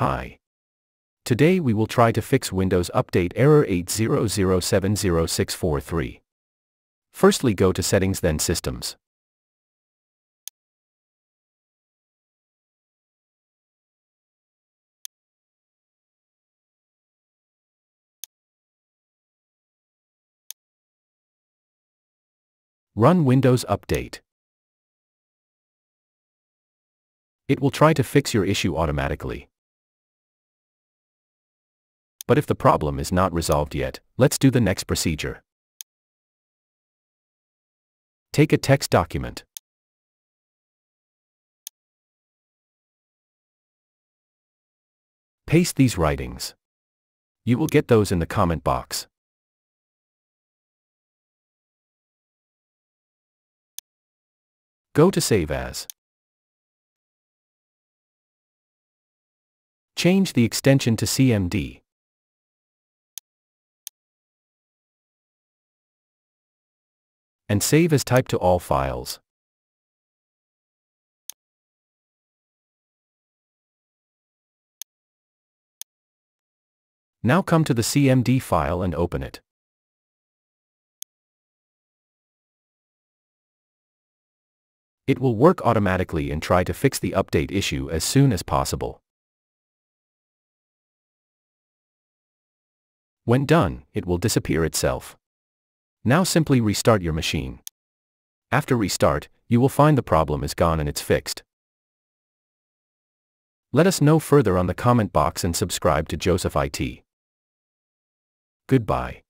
Hi. Today we will try to fix Windows Update error 800700643. Firstly go to Settings then Systems. Run Windows Update. It will try to fix your issue automatically. But if the problem is not resolved yet, let's do the next procedure. Take a text document. Paste these writings. You will get those in the comment box. Go to Save As. Change the extension to CMD. And save as type to all files. Now come to the CMD file and open it. It will work automatically and try to fix the update issue as soon as possible. When done, it will disappear itself. Now simply restart your machine. After restart, you will find the problem is gone and it's fixed. Let us know further on the comment box and subscribe to Joseph IT. Goodbye.